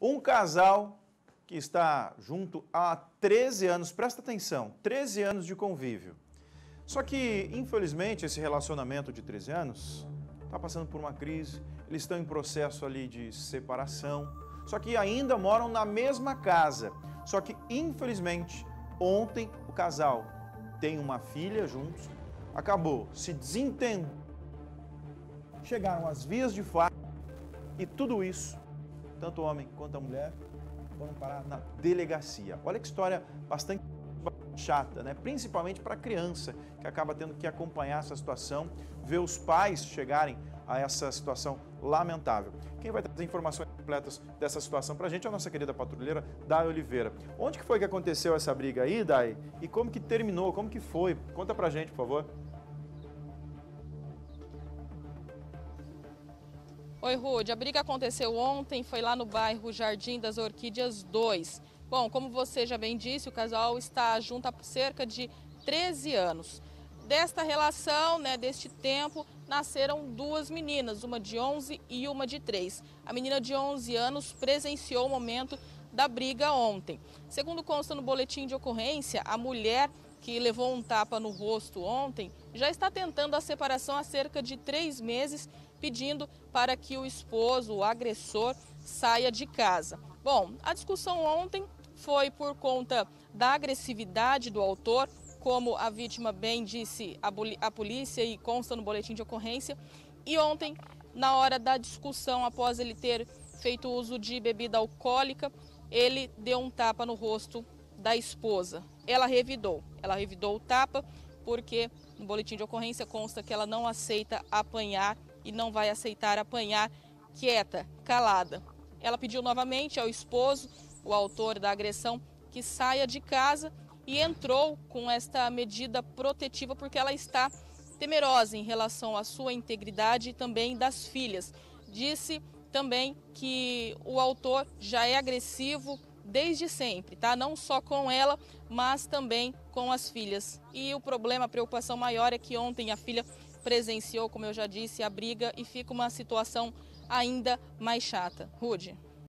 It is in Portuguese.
Um casal que está junto há 13 anos, presta atenção, 13 anos de convívio. Só que, infelizmente, esse relacionamento de 13 anos está passando por uma crise, eles estão em processo ali de separação, só que ainda moram na mesma casa. Só que, infelizmente, ontem o casal tem uma filha juntos, acabou se desentendendo, chegaram às vias de fato e tudo isso tanto o homem quanto a mulher, foram parar na delegacia. Olha que história bastante chata, né? Principalmente para a criança que acaba tendo que acompanhar essa situação, ver os pais chegarem a essa situação lamentável. Quem vai trazer informações completas dessa situação para a gente é a nossa querida patrulheira Dai Oliveira. Onde que foi que aconteceu essa briga aí, Dai? E como que terminou? Como que foi? Conta para a gente, por favor. Oi, Rude. A briga aconteceu ontem, foi lá no bairro Jardim das Orquídeas 2. Bom, como você já bem disse, o casal está junto há cerca de 13 anos. Desta relação, né, deste tempo, nasceram duas meninas, uma de 11 e uma de 3. A menina de 11 anos presenciou o momento da briga ontem. Segundo consta no boletim de ocorrência, a mulher que levou um tapa no rosto ontem, já está tentando a separação há cerca de três meses, pedindo para que o esposo, o agressor, saia de casa. Bom, a discussão ontem foi por conta da agressividade do autor, como a vítima bem disse a polícia e consta no boletim de ocorrência. E ontem, na hora da discussão, após ele ter feito uso de bebida alcoólica, ele deu um tapa no rosto da esposa. Ela revidou, ela revidou o tapa porque no boletim de ocorrência consta que ela não aceita apanhar e não vai aceitar apanhar quieta, calada. Ela pediu novamente ao esposo, o autor da agressão, que saia de casa e entrou com esta medida protetiva porque ela está temerosa em relação à sua integridade e também das filhas. Disse também que o autor já é agressivo desde sempre, tá? Não só com ela, mas também com as filhas. E o problema, a preocupação maior é que ontem a filha presenciou, como eu já disse, a briga e fica uma situação ainda mais chata. Rude.